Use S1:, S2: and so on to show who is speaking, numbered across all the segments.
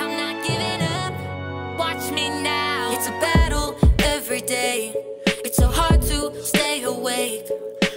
S1: I'm not giving up. Watch me now. It's a battle every day. It's so hard to stay awake.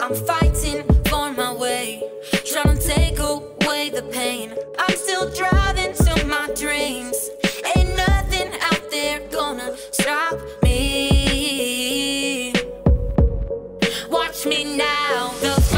S1: I'm fighting for my way. To take away the pain. I'm still driving to my dreams. Ain't nothing out there gonna stop me. Watch me now.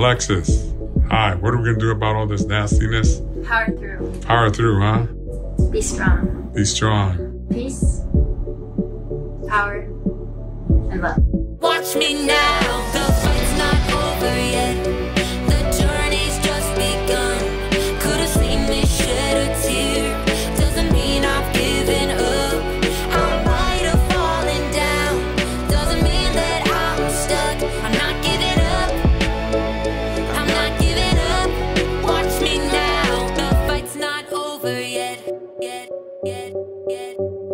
S2: Alexis, hi. What are we going to do about all this nastiness?
S3: Power through.
S2: Power through, huh?
S3: Be strong.
S2: Be strong.
S3: Peace, power, and love.
S1: Watch me now.